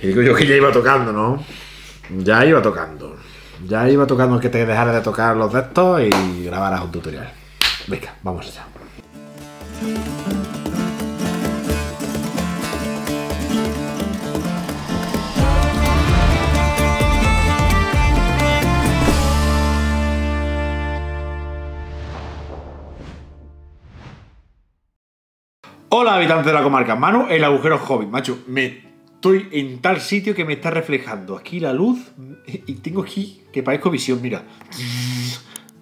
Que digo yo que ya iba tocando, ¿no? Ya iba tocando. Ya iba tocando que te dejaras de tocar los de estos y grabaras un tutorial. Venga, vamos allá. Hola habitantes de la comarca, Manu, el agujero hobby, macho, me estoy en tal sitio que me está reflejando aquí la luz y tengo aquí que parezco visión, mira.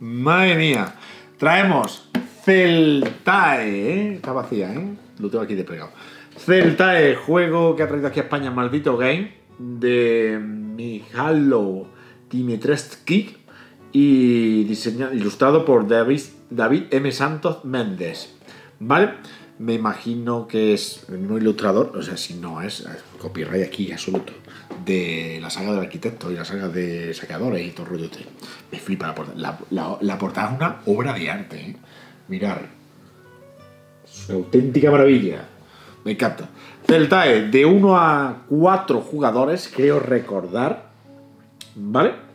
Madre mía. Traemos Celtae, ¿eh? Está vacía, ¿eh? Lo tengo aquí desplegado. Celtae, juego que ha traído aquí a España, maldito game, de Mijalo Dimitrescu y diseñado, ilustrado por David, David M. Santos Méndez. ¿Vale? Me imagino que es el mismo ilustrador, o sea, si no es, copyright aquí absoluto, de la saga del arquitecto y la saga de saqueadores y todo rollo este. Me flipa la portada. La, portada es una obra de arte, ¿eh? Mirar. Es auténtica maravilla. Me encanta. Celtae, de 1 a 4 jugadores, creo recordar. ¿Vale?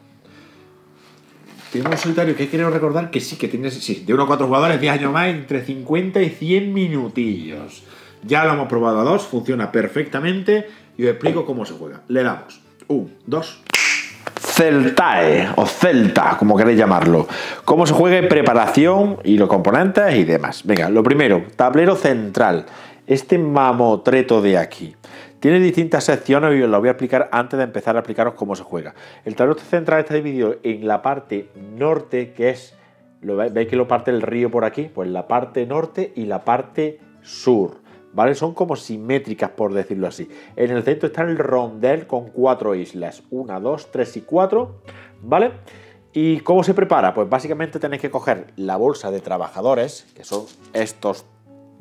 Tenemos un solitario que quiero recordar que sí, que tiene, sí, de 1 a 4 jugadores, 10 años más, entre 50 y 100 minutillos. Ya lo hemos probado a dos, funciona perfectamente y os explico cómo se juega. Le damos 1, 2. Celtae o Celta, como queréis llamarlo. Cómo se juega, preparación y los componentes y demás. Venga, lo primero, tablero central. Este mamotreto de aquí. Tiene distintas secciones y os lo voy a explicar antes de empezar a explicaros cómo se juega. El tablero central está dividido en la parte norte, que es, ¿veis que lo parte el río por aquí? Pues la parte norte y la parte sur. ¿Vale? Son como simétricas, por decirlo así. En el centro está el rondel con cuatro islas. Una, dos, tres y cuatro. ¿Vale? ¿Y cómo se prepara? Pues básicamente tenéis que coger la bolsa de trabajadores, que son estos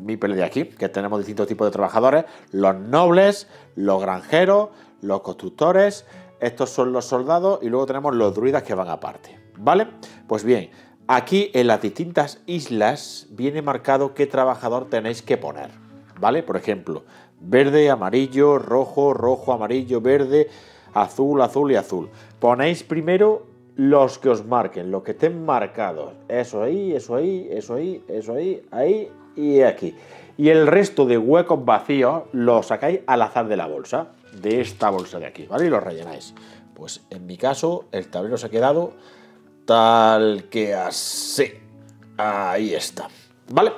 Mipel de aquí, que tenemos distintos tipos de trabajadores, los nobles, los granjeros, los constructores, estos son los soldados y luego tenemos los druidas que van aparte, ¿vale? Pues bien, aquí en las distintas islas viene marcado qué trabajador tenéis que poner, ¿vale? Por ejemplo, verde, amarillo, rojo, rojo, amarillo, verde, azul, azul y azul. Ponéis primero los que os marquen, los que estén marcados. Eso ahí, eso ahí, eso ahí, eso ahí, ahí y aquí. Y el resto de huecos vacíos los sacáis al azar de la bolsa, de esta bolsa de aquí, ¿vale? Y los rellenáis. Pues en mi caso, el tablero se ha quedado tal que así. Ahí está, ¿vale?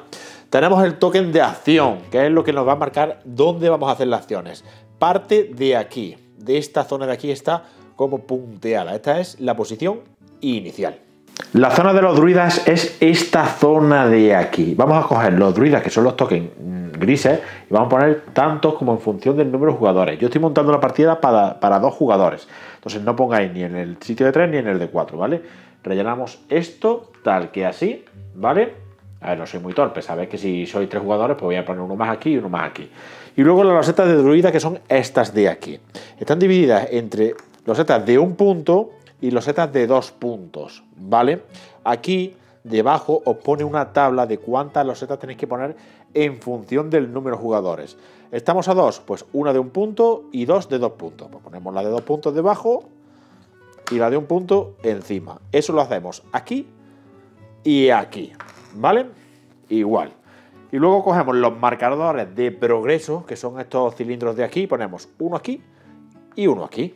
Tenemos el token de acción, que es lo que nos va a marcar dónde vamos a hacer las acciones. Parte de aquí, de esta zona de aquí está como punteada. Esta es la posición inicial. La zona de los druidas es esta zona de aquí. Vamos a coger los druidas, que son los tokens mm, grises, y vamos a poner tantos como en función del número de jugadores. Yo estoy montando la partida para, dos jugadores. Entonces no pongáis ni en el sitio de tres ni en el de cuatro, ¿vale? Rellenamos esto tal que así, ¿vale? A ver, no soy muy torpe, sabéis que si sois tres jugadores, pues voy a poner uno más aquí y uno más aquí. Y luego las losetas de druida, que son estas de aquí. Están divididas entre losetas de un punto y losetas de dos puntos, ¿vale? Aquí debajo os pone una tabla de cuántas losetas tenéis que poner en función del número de jugadores. ¿Estamos a dos? Pues una de un punto y dos de dos puntos. Pues ponemos la de dos puntos debajo y la de un punto encima. Eso lo hacemos aquí y aquí, ¿vale? Igual. Y luego cogemos los marcadores de progreso, que son estos cilindros de aquí, ponemos uno aquí y uno aquí.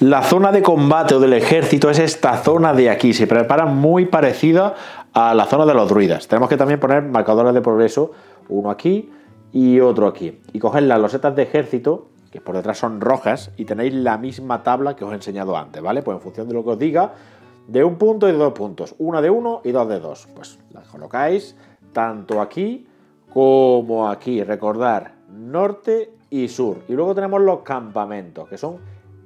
La zona de combate o del ejército es esta zona de aquí, se prepara muy parecida a la zona de los druidas. Tenemos que también poner marcadores de progreso, uno aquí y otro aquí. Y coger las losetas de ejército, que por detrás son rojas, y tenéis la misma tabla que os he enseñado antes, ¿vale? Pues en función de lo que os diga, de un punto y de dos puntos, una de uno y dos de dos. Pues las colocáis tanto aquí como aquí. Recordar norte y sur. Y luego tenemos los campamentos, que son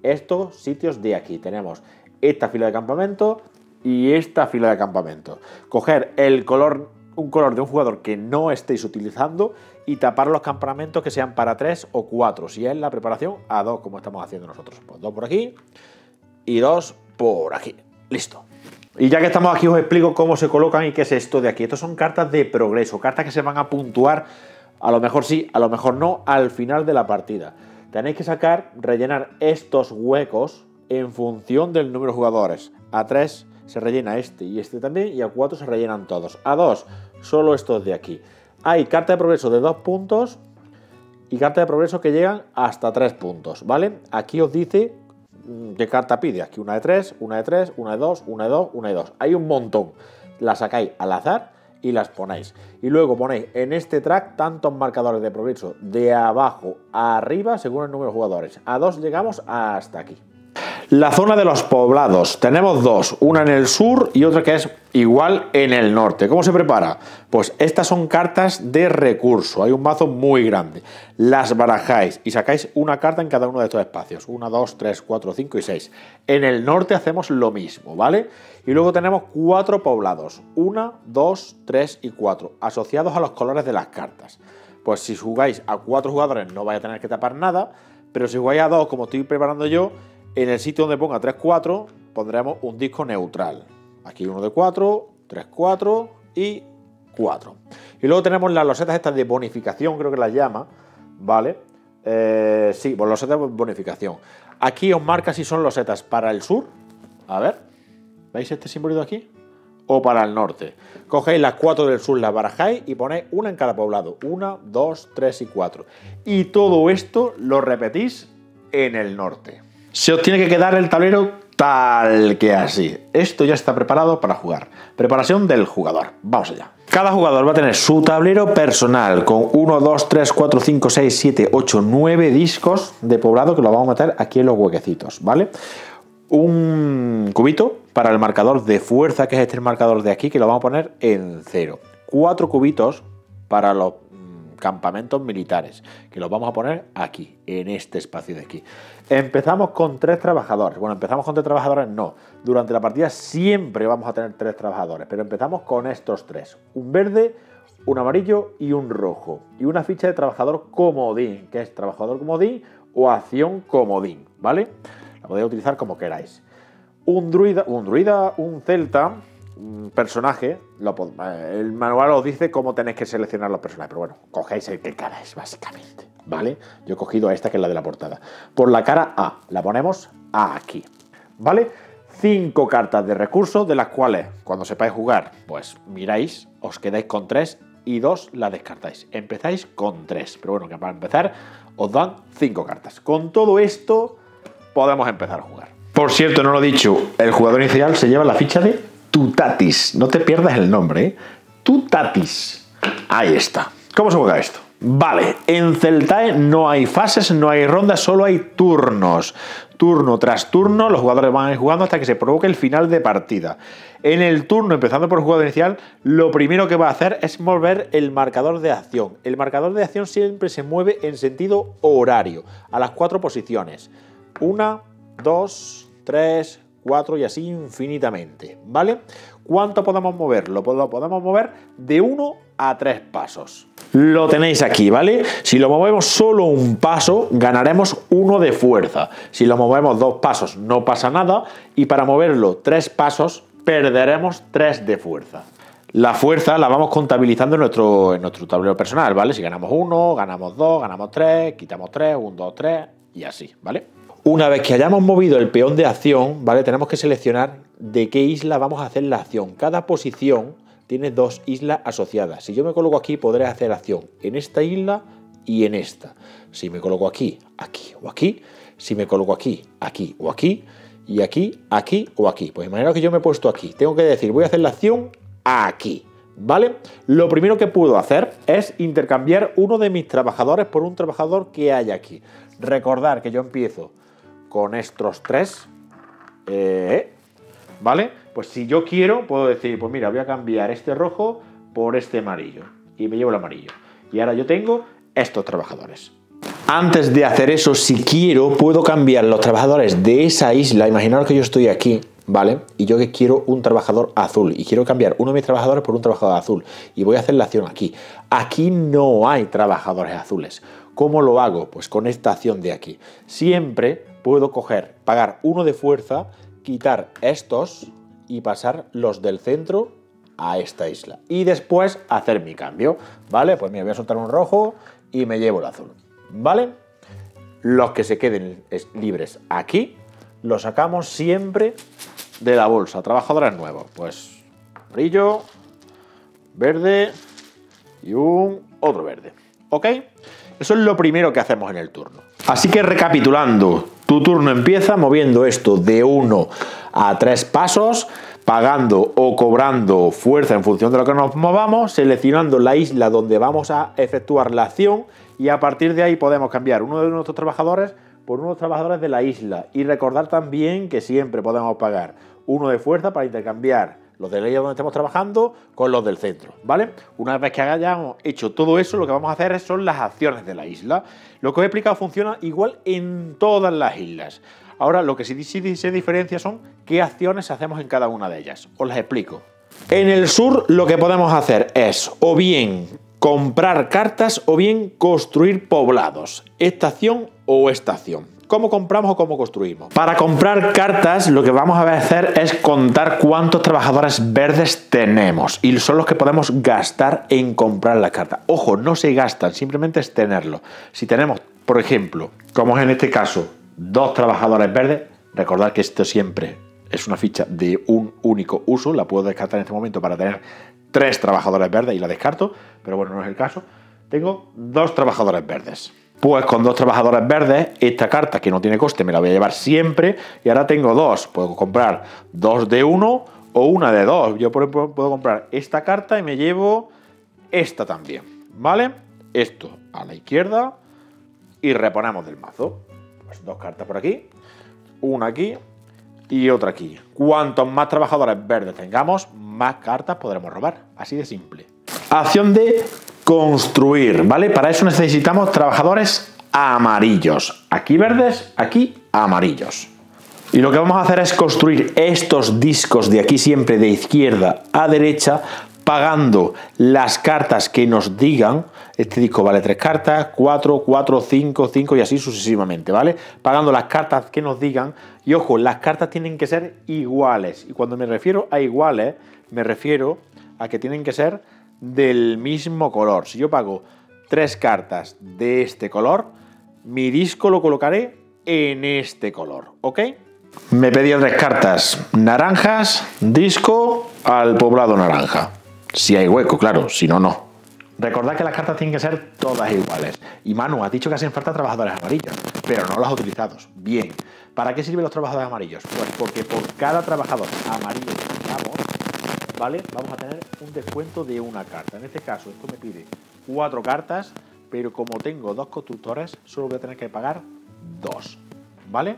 estos sitios de aquí. Tenemos esta fila de campamento y esta fila de campamento. Coger el color, un color de un jugador que no estéis utilizando y tapar los campamentos que sean para 3 o 4. Si es la preparación a 2, como estamos haciendo nosotros. Pues 2 por aquí y 2 por aquí. Listo. Y ya que estamos aquí os explico cómo se colocan y qué es esto de aquí. Estos son cartas de progreso, cartas que se van a puntuar, a lo mejor sí, a lo mejor no, al final de la partida. Tenéis que sacar, rellenar estos huecos en función del número de jugadores. A 3 se rellena este y este también, y a 4 se rellenan todos. A 2, solo estos de aquí. Hay carta de progreso de 2 puntos y carta de progreso que llegan hasta 3 puntos, ¿vale? Aquí os dice mm, qué carta pide. Aquí una de 3, una de 3, una de 2, una de 2, una de 2. Hay un montón. Las sacáis al azar y las ponéis. Y luego ponéis en este track tantos marcadores de progreso de abajo a arriba según el número de jugadores. A 2 llegamos hasta aquí. La zona de los poblados. Tenemos dos, una en el sur y otra que es igual en el norte. ¿Cómo se prepara? Pues estas son cartas de recurso. Hay un mazo muy grande. Las barajáis y sacáis una carta en cada uno de estos espacios. Una, dos, tres, cuatro, cinco y seis. En el norte hacemos lo mismo, ¿vale? Y luego tenemos cuatro poblados. Una, dos, tres y cuatro. Asociados a los colores de las cartas. Pues si jugáis a cuatro jugadores no vais a tener que tapar nada. Pero si jugáis a dos, como estoy preparando yo, en el sitio donde ponga 3, 4 pondremos un disco neutral. Aquí uno de 4, 3, 4 y 4. Y luego tenemos las losetas estas de bonificación, creo que las llama, ¿vale? Eh, sí, pues losetas de bonificación. Aquí os marca si son losetas para el sur. A ver, ¿veis este símbolo aquí? O para el norte. Cogéis las 4 del sur, las barajáis y ponéis una en cada poblado. 1, 2, 3 y 4. Y todo esto lo repetís en el norte se os tiene que quedar el tablero tal que así. Esto ya está preparado para jugar. Preparación del jugador. Vamos allá. Cada jugador va a tener su tablero personal con 1, 2, 3, 4, 5, 6, 7, 8, 9 discos de poblado que lo vamos a meter aquí en los huequecitos, ¿vale? Un cubito para el marcador de fuerza, que es este marcador de aquí, que lo vamos a poner en cero. Cuatro cubitos para los campamentos militares, que los vamos a poner aquí, en este espacio de aquí. Empezamos con tres trabajadores. Bueno, empezamos con tres trabajadores, no. Durante la partida siempre vamos a tener tres trabajadores, pero empezamos con estos tres. Un verde, un amarillo y un rojo. Y una ficha de trabajador comodín, que es trabajador comodín o acción comodín, ¿vale? La podéis utilizar como queráis. Un druida, un druida, un celta, personaje, eh, el manual os dice cómo tenéis que seleccionar los personajes, pero bueno, cogéis el que queráis, básicamente, ¿vale? Yo he cogido esta que es la de la portada. Por la cara A, la ponemos aquí, ¿vale? Cinco cartas de recursos, de las cuales, cuando sepáis jugar, pues miráis, os quedáis con tres y dos las descartáis. Empezáis con tres, pero bueno, que para empezar os dan cinco cartas. Con todo esto podemos empezar a jugar. Por cierto, no lo he dicho, el jugador inicial se lleva la ficha de Tutatis. No te pierdas el nombre, ¿eh? Tutatis. Ahí está. ¿Cómo se juega esto? Vale, en Celtae no hay fases, no hay rondas, solo hay turnos. Turno tras turno, los jugadores van jugando hasta que se provoque el final de partida. En el turno, empezando por el jugador inicial, lo primero que va a hacer es mover el marcador de acción. El marcador de acción siempre se mueve en sentido horario, a las cuatro posiciones. Una, dos, tres, 4 y así infinitamente, ¿vale? ¿Cuánto podemos? Pues lo podemos mover de 1 a 3 pasos. Lo tenéis aquí, ¿vale? Si lo movemos solo un paso, ganaremos 1 de fuerza. Si lo movemos dos pasos, no pasa nada. Y para moverlo tres pasos, perderemos 3 de fuerza. La fuerza la vamos contabilizando en nuestro, en nuestro tablero personal, ¿vale? Si ganamos 1, ganamos 2, ganamos 3, quitamos 3, 1, 2, 3 y así, ¿vale? Una vez que hayamos movido el peón de acción, ¿vale? Tenemos que seleccionar de qué isla vamos a hacer la acción. Cada posición tiene dos islas asociadas. Si yo me coloco aquí, podré hacer acción en esta isla y en esta. Si me coloco aquí, aquí o aquí, si me coloco aquí, aquí o aquí, y aquí, aquí o aquí. Pues manera que yo me he puesto aquí. Tengo que decir, voy a hacer la acción aquí. ¿Vale? Lo primero que puedo hacer es intercambiar uno de mis trabajadores por un trabajador que hay aquí. Recordar que yo empiezo con estos tres, eh, ¿vale? Pues si yo quiero, puedo decir, pues mira, voy a cambiar este rojo por este amarillo. Y me llevo el amarillo. Y ahora yo tengo estos trabajadores. Antes de hacer eso, si quiero, puedo cambiar los trabajadores de esa isla. Imaginaos que yo estoy aquí, ¿vale? Y yo que quiero un trabajador azul y quiero cambiar uno de mis trabajadores por un trabajador azul y voy a hacer la acción aquí. Aquí no hay trabajadores azules. ¿Cómo lo hago? Pues con esta acción de aquí. Siempre puedo coger, pagar uno de fuerza, quitar estos y pasar los del centro a esta isla. Y después hacer mi cambio, ¿vale? Pues me voy a soltar un rojo y me llevo el azul, ¿vale? los que se queden libres aquí, los sacamos siempre de la bolsa. Trabajadores nuevos. Pues amarillo, verde y un otro verde. ¿Ok? Eso es lo primero que hacemos en el turno. Así que recapitulando, tu turno empieza moviendo esto de uno a tres pasos, pagando o cobrando fuerza en función de lo que nos movamos, seleccionando la isla donde vamos a efectuar la acción y a partir de ahí podemos cambiar uno de nuestros trabajadores por unos trabajadores de la isla. Y recordar también que siempre podemos pagar uno de fuerza para intercambiar los de la isla donde estamos trabajando con los del centro, ¿vale? Una vez que hayamos hecho todo eso, lo que vamos a hacer son las acciones de la isla. Lo que os he explicado funciona igual en todas las islas. Ahora, lo que sí, sí se diferencia son qué acciones hacemos en cada una de ellas. Os las explico. En el sur lo que podemos hacer es o bien comprar cartas o bien construir poblados, estación o estación. ¿Cómo compramos o cómo construimos? Para comprar cartas lo que vamos a hacer es contar cuántos trabajadores verdes tenemos y son los que podemos gastar en comprar la carta. Ojo, no se gastan, simplemente es tenerlo. Si tenemos, por ejemplo, como es en este caso, dos trabajadores verdes, recordad que esto siempre es una ficha de un único uso, la puedo descartar en este momento para tener tres trabajadores verdes y la descarto, pero bueno, no es el caso. Tengo dos trabajadores verdes. Pues con dos trabajadores verdes, esta carta que no tiene coste me la voy a llevar siempre y ahora tengo dos. Puedo comprar dos de uno o una de dos. Yo por ejemplo puedo comprar esta carta y me llevo esta también. ¿Vale? Esto a la izquierda y reponemos del mazo. Pues dos cartas por aquí, una aquí y otra aquí. Cuantos más trabajadores verdes tengamos, más cartas podremos robar. Así de simple. Acción de construir, ¿vale? Para eso necesitamos trabajadores amarillos. Aquí verdes, aquí amarillos. Y lo que vamos a hacer es construir estos discos de aquí siempre de izquierda a derecha pagando las cartas que nos digan, este disco vale tres cartas, cuatro, cuatro, cinco, cinco y así sucesivamente, ¿vale? Pagando las cartas que nos digan y ojo, las cartas tienen que ser iguales y cuando me refiero a iguales, me refiero a que tienen que ser del mismo color. Si yo pago tres cartas de este color, mi disco lo colocaré en este color, ¿ok? Me pedía tres cartas naranjas, disco al poblado naranja. Si hay hueco, claro, si no, no. Recordad que las cartas tienen que ser todas iguales. Y Manu, ha dicho que hacen falta trabajadores amarillos, pero no los utilizados. Bien. ¿Para qué sirven los trabajadores amarillos? Pues porque por cada trabajador amarillo que ¿vale? Vamos a tener un descuento de una carta. En este caso, esto me pide cuatro cartas, pero como tengo dos constructores, solo voy a tener que pagar dos, ¿vale?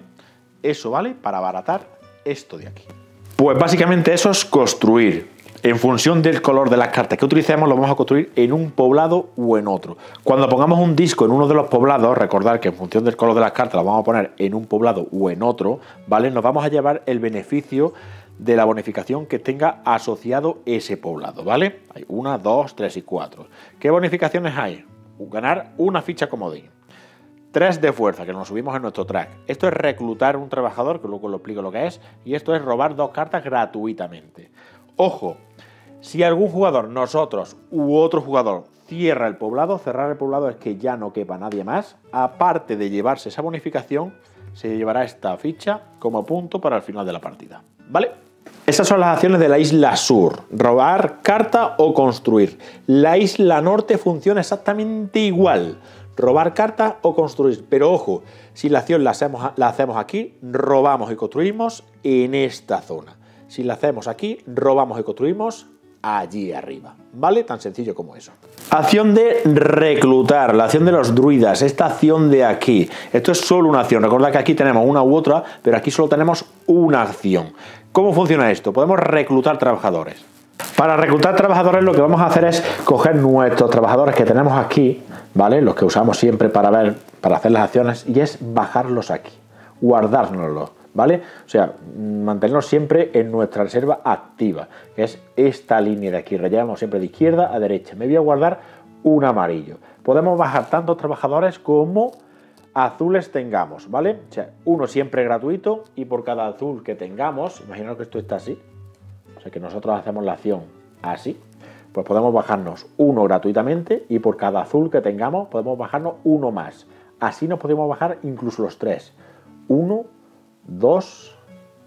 Eso vale para abaratar esto de aquí. Pues básicamente eso es construir. En función del color de las cartas que utilicemos, lo vamos a construir en un poblado o en otro. Cuando pongamos un disco en uno de los poblados, recordar que en función del color de las cartas lo vamos a poner en un poblado o en otro, ¿vale? Nos vamos a llevar el beneficio de la bonificación que tenga asociado ese poblado, ¿vale? Hay una, dos, tres y cuatro. ¿Qué bonificaciones hay? Ganar una ficha comodín. Tres de fuerza, que nos subimos en nuestro track. Esto es reclutar un trabajador, que luego lo explico lo que es, y esto es robar dos cartas gratuitamente. Ojo, si algún jugador, nosotros u otro jugador, cierra el poblado, cerrar el poblado es que ya no quepa nadie más, aparte de llevarse esa bonificación, se llevará esta ficha como punto para el final de la partida. ¿Vale? Esas son las acciones de la isla sur, robar carta o construir. La isla norte funciona exactamente igual, robar carta o construir. Pero ojo, si la acción la hacemos, la hacemos aquí, robamos y construimos en esta zona. Si la hacemos aquí, robamos y construimos allí arriba. ¿Vale? Tan sencillo como eso. Acción de reclutar, la acción de los druidas, esta acción de aquí. Esto es solo una acción. Recordad que aquí tenemos una u otra, pero aquí solo tenemos una acción. ¿Cómo funciona esto? Podemos reclutar trabajadores. Para reclutar trabajadores lo que vamos a hacer es coger nuestros trabajadores que tenemos aquí, ¿vale? Los que usamos siempre para ver, para hacer las acciones, y es bajarlos aquí, guardárnoslos, ¿vale? O sea, mantenerlos siempre en nuestra reserva activa, que es esta línea de aquí, rellenamos siempre de izquierda a derecha. Me voy a guardar un amarillo. Podemos bajar tantos trabajadores como azules tengamos, ¿vale? O sea, uno siempre gratuito y por cada azul que tengamos, imaginaos que esto está así, o sea que nosotros hacemos la acción así, pues podemos bajarnos uno gratuitamente y por cada azul que tengamos podemos bajarnos uno más. Así nos podemos bajar incluso los tres. Uno, dos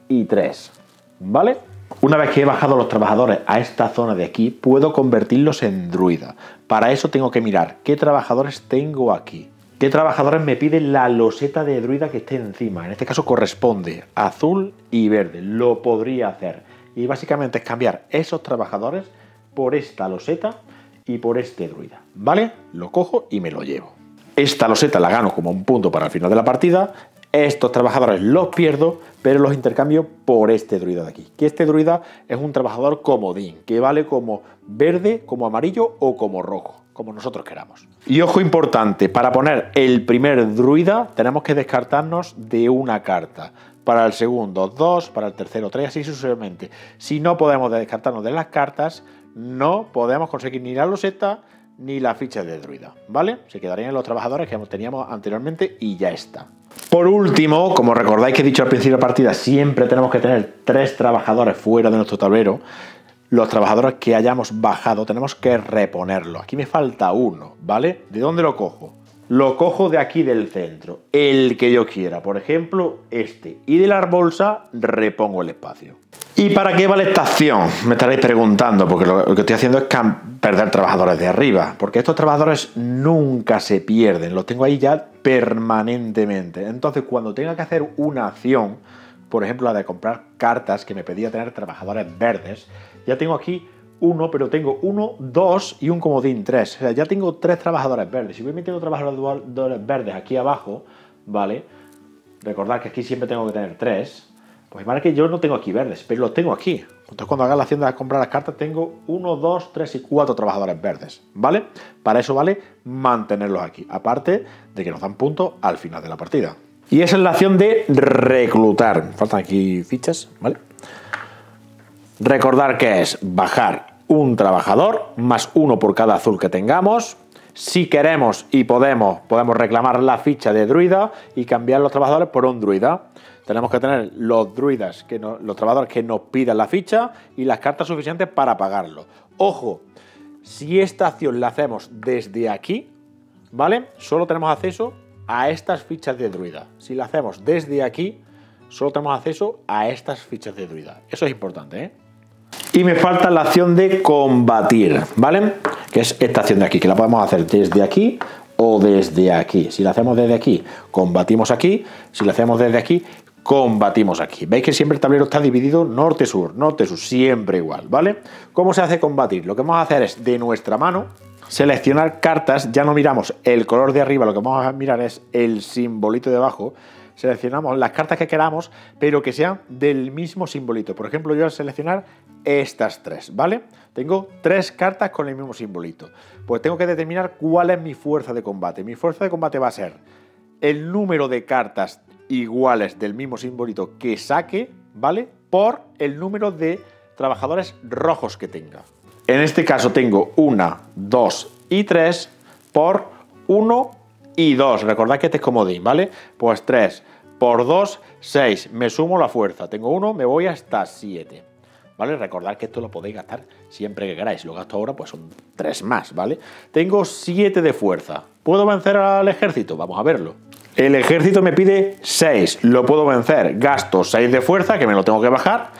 y tres. ¿Vale? Una vez que he bajado los trabajadores a esta zona de aquí, puedo convertirlos en druida. Para eso tengo que mirar qué trabajadores tengo aquí. ¿Qué trabajadores me piden la loseta de druida que esté encima? En este caso corresponde azul y verde. Lo podría hacer. Y básicamente es cambiar esos trabajadores por esta loseta y por este druida. ¿Vale? Lo cojo y me lo llevo. Esta loseta la gano como un punto para el final de la partida. Estos trabajadores los pierdo, pero los intercambio por este druida de aquí. Que este druida es un trabajador comodín, que vale como verde, como amarillo o como rojo como nosotros queramos. Y ojo importante, para poner el primer druida tenemos que descartarnos de una carta. Para el segundo, dos, para el tercero, tres, así sucesivamente. Si no podemos descartarnos de las cartas, no podemos conseguir ni la loseta ni la ficha de druida, ¿vale? Se quedarían los trabajadores que teníamos anteriormente y ya está. Por último, como recordáis que he dicho al principio de la partida, siempre tenemos que tener tres trabajadores fuera de nuestro tablero los trabajadores que hayamos bajado tenemos que reponerlo. Aquí me falta uno, ¿vale? ¿De dónde lo cojo? Lo cojo de aquí del centro, el que yo quiera, por ejemplo, este. Y de la bolsa repongo el espacio. ¿Y para qué vale esta acción? Me estaréis preguntando, porque lo que estoy haciendo es perder trabajadores de arriba, porque estos trabajadores nunca se pierden, los tengo ahí ya permanentemente. Entonces, cuando tenga que hacer una acción, por ejemplo, la de comprar cartas que me pedía tener trabajadores verdes, ya tengo aquí uno, pero tengo uno, dos y un comodín tres. O sea, ya tengo tres trabajadores verdes. Si voy metiendo trabajadores verdes aquí abajo, ¿vale? Recordad que aquí siempre tengo que tener tres. Pues vale que yo no tengo aquí verdes, pero los tengo aquí. Entonces cuando haga la hacienda de comprar las cartas tengo uno, dos, tres y cuatro trabajadores verdes, ¿vale? Para eso vale mantenerlos aquí. Aparte de que nos dan puntos al final de la partida. Y esa es la acción de reclutar. Faltan aquí fichas, ¿vale? Recordar que es bajar un trabajador más uno por cada azul que tengamos. Si queremos y podemos, podemos reclamar la ficha de druida y cambiar los trabajadores por un druida. Tenemos que tener los druidas, que los trabajadores que nos pidan la ficha y las cartas suficientes para pagarlo. Ojo, si esta acción la hacemos desde aquí, ¿vale? Solo tenemos acceso a estas fichas de druida. Si la hacemos desde aquí, solo tenemos acceso a estas fichas de druida. Eso es importante, ¿eh? Y me falta la acción de combatir, ¿vale? Que es esta acción de aquí, que la podemos hacer desde aquí o desde aquí. Si la hacemos desde aquí, combatimos aquí. Si la hacemos desde aquí, combatimos aquí. Veis que siempre el tablero está dividido norte-sur, norte-sur, siempre igual, ¿vale? ¿Cómo se hace combatir? Lo que vamos a hacer es de nuestra mano seleccionar cartas, ya no miramos el color de arriba, lo que vamos a mirar es el simbolito de abajo. Seleccionamos las cartas que queramos, pero que sean del mismo simbolito. Por ejemplo, yo voy a seleccionar estas tres, ¿vale? Tengo tres cartas con el mismo simbolito. Pues tengo que determinar cuál es mi fuerza de combate. Mi fuerza de combate va a ser el número de cartas iguales del mismo simbolito que saque, ¿vale? Por el número de trabajadores rojos que tenga. En este caso tengo una, dos y tres por uno y dos. Recordad que este es ¿vale? Pues tres por dos, seis. Me sumo la fuerza. Tengo uno, me voy hasta siete. ¿Vale? Recordad que esto lo podéis gastar siempre que queráis. Lo gasto ahora, pues son tres más, ¿vale? Tengo siete de fuerza. ¿Puedo vencer al ejército? Vamos a verlo. El ejército me pide 6. Lo puedo vencer. Gasto 6 de fuerza, que me lo tengo que bajar.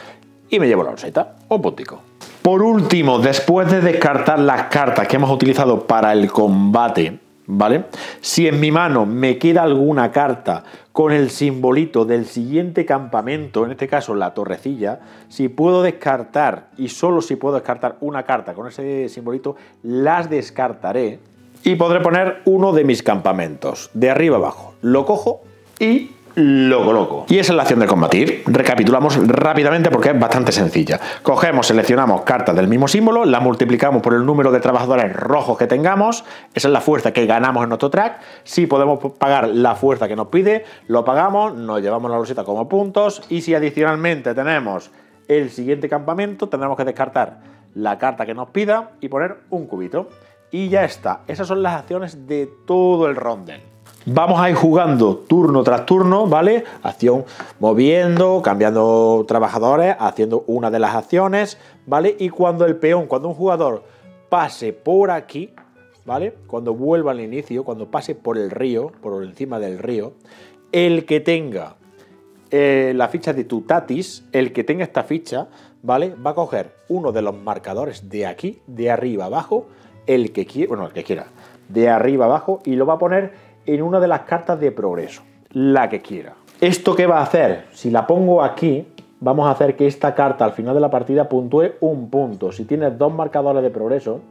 Y me llevo la roseta o puntico. Por último, después de descartar las cartas que hemos utilizado para el combate, ¿vale? Si en mi mano me queda alguna carta con el simbolito del siguiente campamento, en este caso la torrecilla, si puedo descartar, y solo si puedo descartar una carta con ese simbolito, las descartaré y podré poner uno de mis campamentos, de arriba abajo. Lo cojo y lo coloco. Y esa es la acción de combatir. Recapitulamos rápidamente porque es bastante sencilla. Cogemos, seleccionamos cartas del mismo símbolo, la multiplicamos por el número de trabajadores rojos que tengamos. Esa es la fuerza que ganamos en nuestro track. Si podemos pagar la fuerza que nos pide, lo pagamos, nos llevamos la roseta como puntos. Y si adicionalmente tenemos el siguiente campamento, tendremos que descartar la carta que nos pida y poner un cubito. Y ya está. Esas son las acciones de todo el ronden. Vamos a ir jugando turno tras turno, ¿vale? Acción moviendo, cambiando trabajadores, haciendo una de las acciones, ¿vale? Y cuando el peón, cuando un jugador pase por aquí, ¿vale? Cuando vuelva al inicio, cuando pase por el río, por encima del río, el que tenga eh, la ficha de Tutatis, el que tenga esta ficha, ¿vale? Va a coger uno de los marcadores de aquí, de arriba abajo, el que quiera, bueno, el que quiera, de arriba abajo, y lo va a poner en una de las cartas de progreso, la que quiera. ¿Esto qué va a hacer? Si la pongo aquí, vamos a hacer que esta carta al final de la partida puntúe un punto. Si tienes dos marcadores de progreso,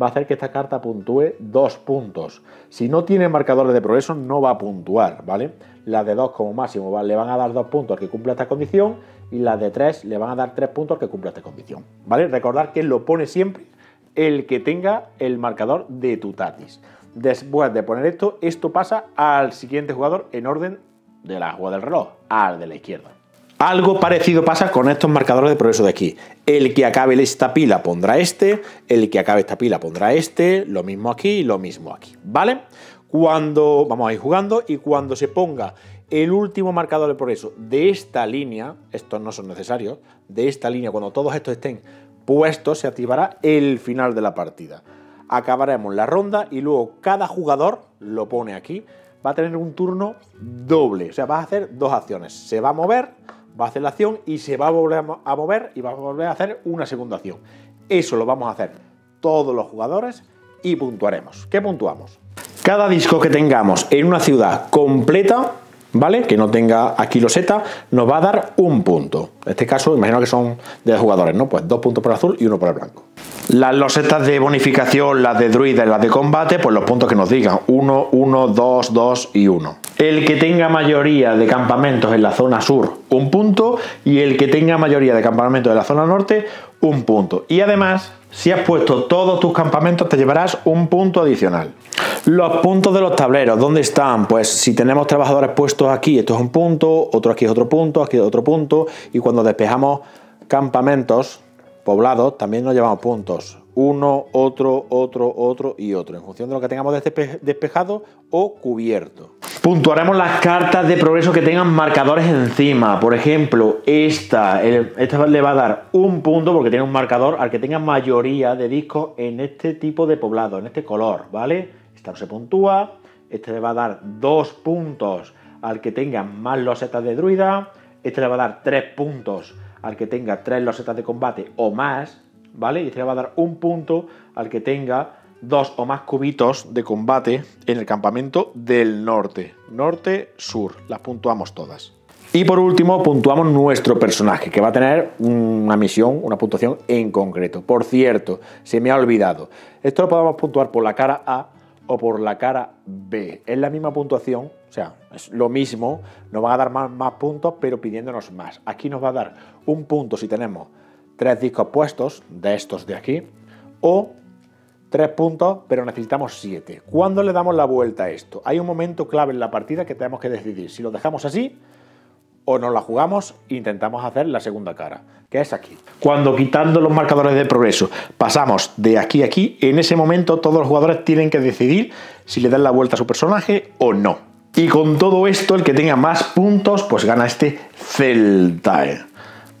va a hacer que esta carta puntúe dos puntos. Si no tiene marcadores de progreso, no va a puntuar, ¿vale? Las de dos como máximo le van a dar dos puntos al que cumpla esta condición y las de tres le van a dar tres puntos al que cumpla esta condición, ¿vale? Recordar que lo pone siempre el que tenga el marcador de Tutatis. Después de poner esto, esto pasa al siguiente jugador en orden de la jugada del reloj, al de la izquierda. Algo parecido pasa con estos marcadores de progreso de aquí. El que acabe esta pila pondrá este, el que acabe esta pila pondrá este, lo mismo aquí y lo mismo aquí, ¿vale? Cuando vamos a ir jugando y cuando se ponga el último marcador de progreso de esta línea, estos no son necesarios, de esta línea, cuando todos estos estén puestos, se activará el final de la partida. Acabaremos la ronda y luego cada jugador lo pone aquí. Va a tener un turno doble, o sea, va a hacer dos acciones. Se va a mover, va a hacer la acción y se va a volver a mover y va a volver a hacer una segunda acción. Eso lo vamos a hacer todos los jugadores y puntuaremos. ¿Qué puntuamos? Cada disco que tengamos en una ciudad completa, ¿vale? Que no tenga aquí loseta, nos va a dar un punto. En este caso, imagino que son de jugadores, ¿no? Pues dos puntos por el azul y uno por el blanco. Las losetas de bonificación, las de druida y las de combate, pues los puntos que nos digan. 1, 1, 2, 2 y 1. El que tenga mayoría de campamentos en la zona sur, un punto. Y el que tenga mayoría de campamentos en la zona norte, un punto. Y además, si has puesto todos tus campamentos, te llevarás un punto adicional. Los puntos de los tableros, ¿dónde están? Pues si tenemos trabajadores puestos aquí, esto es un punto, otro aquí es otro punto, aquí es otro punto. Y cuando despejamos campamentos, poblados, también nos llevamos puntos. Uno, otro, otro, otro y otro, en función de lo que tengamos despejado o cubierto. Puntuaremos las cartas de progreso que tengan marcadores encima. Por ejemplo, esta, esta le va a dar un punto porque tiene un marcador al que tenga mayoría de discos en este tipo de poblado, en este color, ¿vale? Esta no se puntúa. Este le va a dar dos puntos al que tenga más losetas de druida. Este le va a dar tres puntos al que tenga tres losetas de combate o más, ¿vale? Y este le va a dar un punto al que tenga dos o más cubitos de combate en el campamento del norte. Norte-sur. Las puntuamos todas. Y por último, puntuamos nuestro personaje, que va a tener una misión, una puntuación en concreto. Por cierto, se me ha olvidado. Esto lo podemos puntuar por la cara A o por la cara B. Es la misma puntuación, o sea, es lo mismo, nos va a dar más, puntos, pero pidiéndonos más. Aquí nos va a dar un punto si tenemos tres discos puestos, de estos de aquí, o tres puntos, pero necesitamos siete. ¿Cuándo le damos la vuelta a esto? Hay un momento clave en la partida que tenemos que decidir si lo dejamos así o nos la jugamos e intentamos hacer la segunda cara, que es aquí. Cuando quitando los marcadores de progreso pasamos de aquí a aquí, en ese momento todos los jugadores tienen que decidir si le dan la vuelta a su personaje o no. Y con todo esto, el que tenga más puntos, pues gana este Celtae.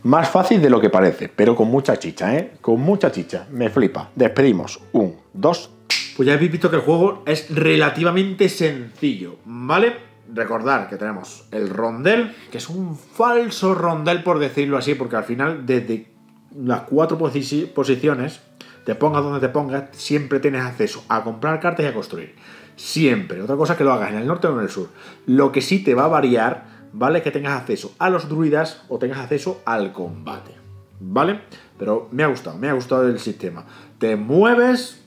Más fácil de lo que parece, pero con mucha chicha, ¿eh? Con mucha chicha. Me flipa. Despedimos. Un, dos. Pues ya habéis visto que el juego es relativamente sencillo, ¿vale? recordar que tenemos el rondel, que es un falso rondel por decirlo así, porque al final desde las cuatro posiciones, te pongas donde te pongas, siempre tienes acceso a comprar cartas y a construir. Siempre. Otra cosa que lo hagas en el norte o en el sur. Lo que sí te va a variar, ¿vale? Es que tengas acceso a los druidas o tengas acceso al combate. ¿Vale? Pero me ha gustado, me ha gustado el sistema. Te mueves,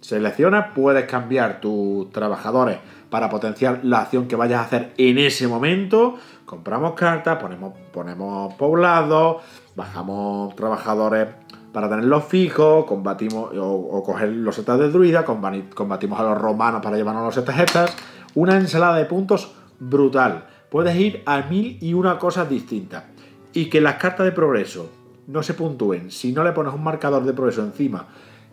seleccionas, puedes cambiar tus trabajadores para potenciar la acción que vayas a hacer en ese momento. Compramos cartas, ponemos, ponemos poblados, bajamos trabajadores para tenerlos fijos, combatimos o, coger los setas de druida, combatimos a los romanos para llevarnos los setas estas. Una ensalada de puntos brutal. Puedes ir a mil y una cosas distintas. Y que las cartas de progreso no se puntúen si no le pones un marcador de progreso encima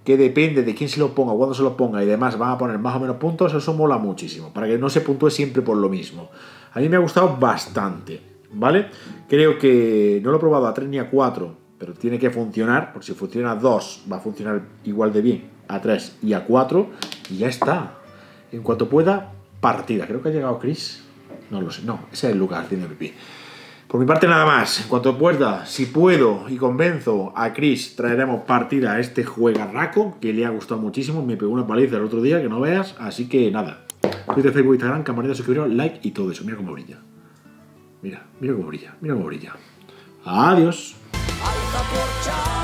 que depende de quién se lo ponga, cuándo se lo ponga y demás, van a poner más o menos puntos, eso mola muchísimo, para que no se puntúe siempre por lo mismo. A mí me ha gustado bastante, ¿vale? Creo que no lo he probado a 3 ni a 4, pero tiene que funcionar, porque si funciona a 2 va a funcionar igual de bien a 3 y a 4, Y ya está. En cuanto pueda, partida. Creo que ha llegado Chris. No lo sé. No, ese es Lucas haciendo pipí. Por mi parte nada más. En cuanto pueda, si puedo y convenzo a Chris, traeremos partida a este juegarraco que le ha gustado muchísimo. Me pegó una paliza el otro día, que no veas. Así que nada. Twitter, Facebook, Instagram, campanita, suscribiros, like y todo eso. Mira cómo brilla. Mira, mira cómo brilla, mira cómo brilla. Adiós. Alza por